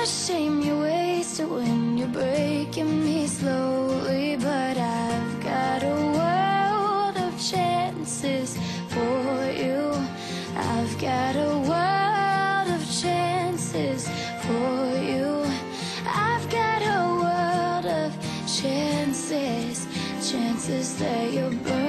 a shame you wasted when you're breaking me slowly. But I've got a world of chances for you. I've got a world of chances for you. I've got a world of chances, chances that you're burning.